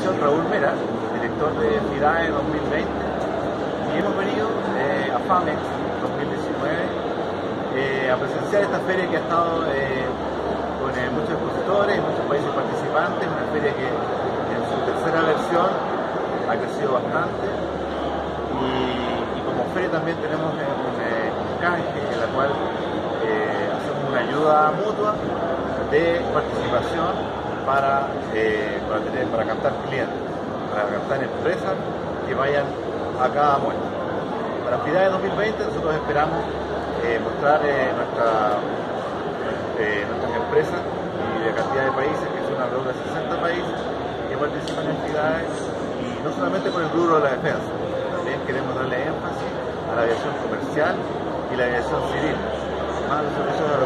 Raúl Mera, director de FIDAE 2020, y hemos venido eh, a FAMEX 2019 eh, a presenciar esta feria que ha estado eh, con muchos expositores muchos países participantes, una feria que en su tercera versión ha crecido bastante. Y, como feria también tenemos un, un canje en la cual hacemos una ayuda mutua de participación para, eh, para, tener, para captar clientes, para captar empresas que vayan a cada muestra. Para de 2020 nosotros esperamos eh, mostrar eh, nuestra, nuestras empresas y de cantidad de países, que son alrededor de 60 países que participan en FIDAE y no solamente con el rubro de la defensa, también queremos darle énfasis a la aviación comercial y la aviación civil, más los servicios.